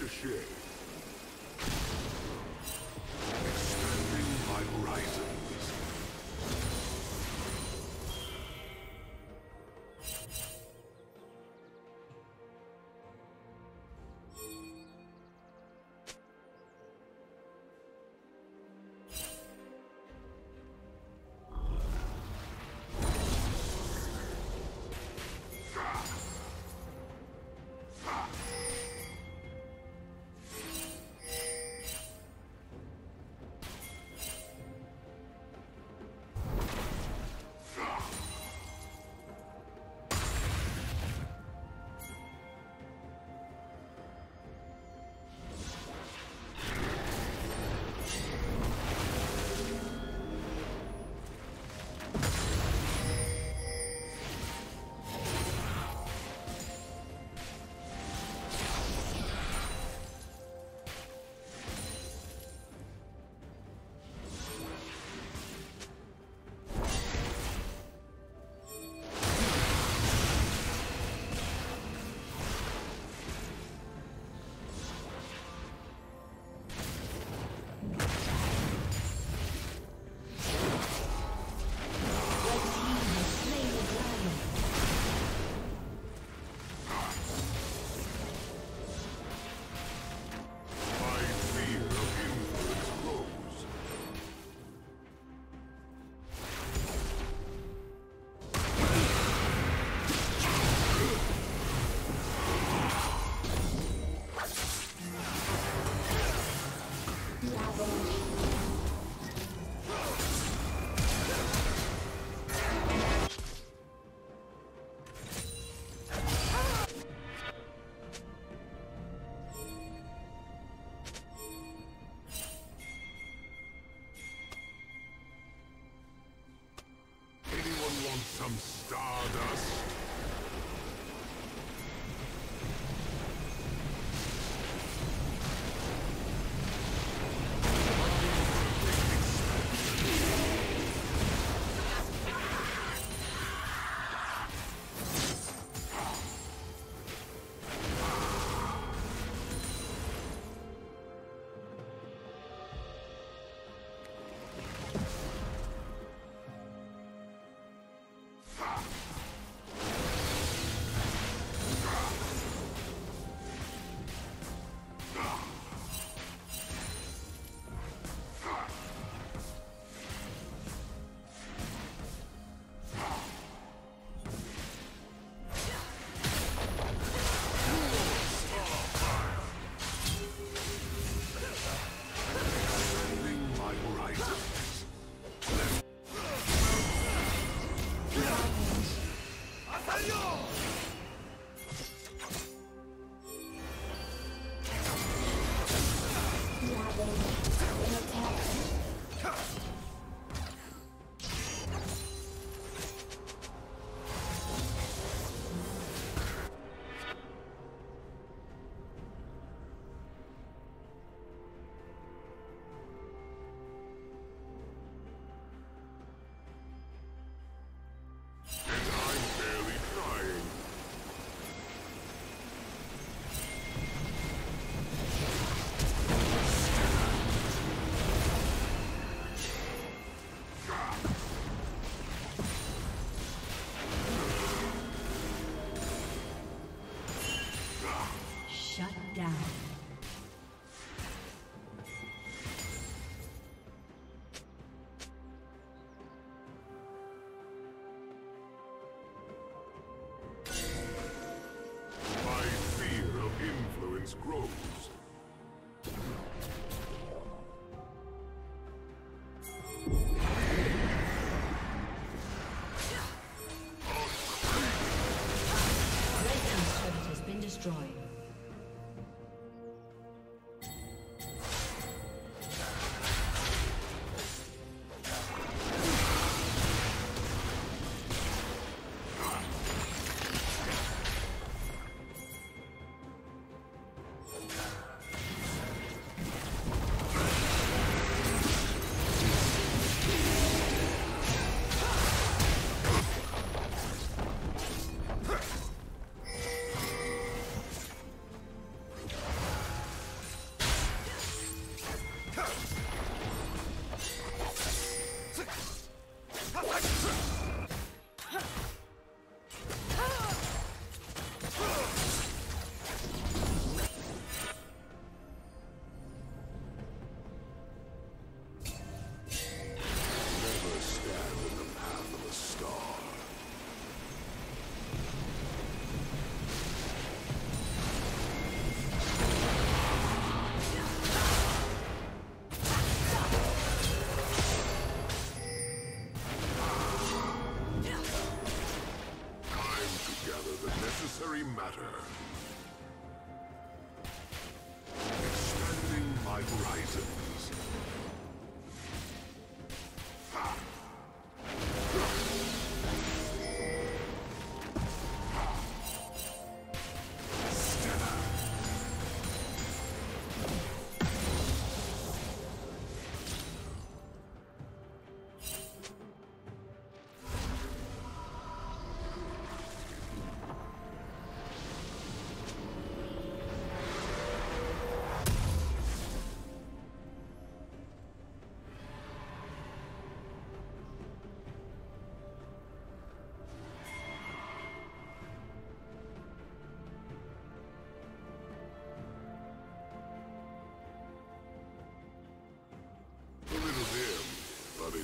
A shame.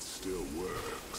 still work.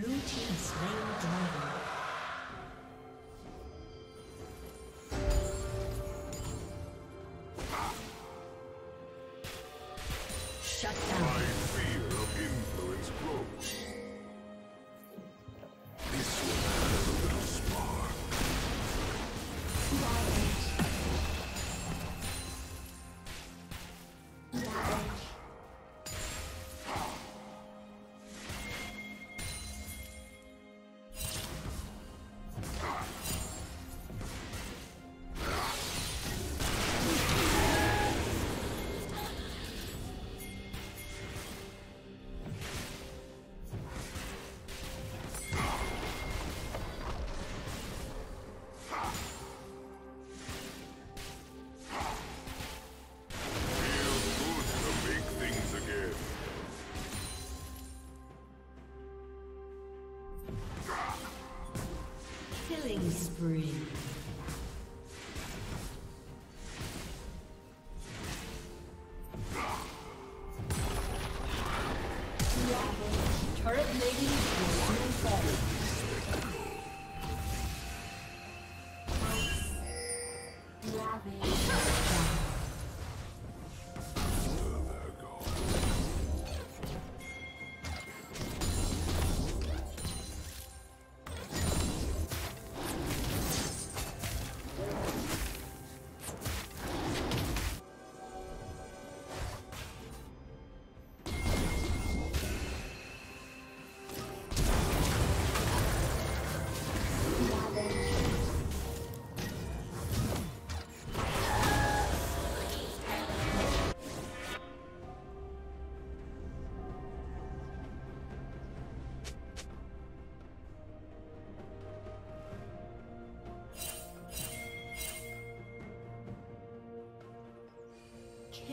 Blue team slain. Spree.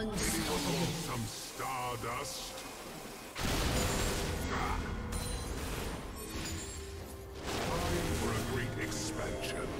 Unstoppable. Some stardust. Time for a great expansion.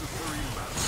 necessary matter.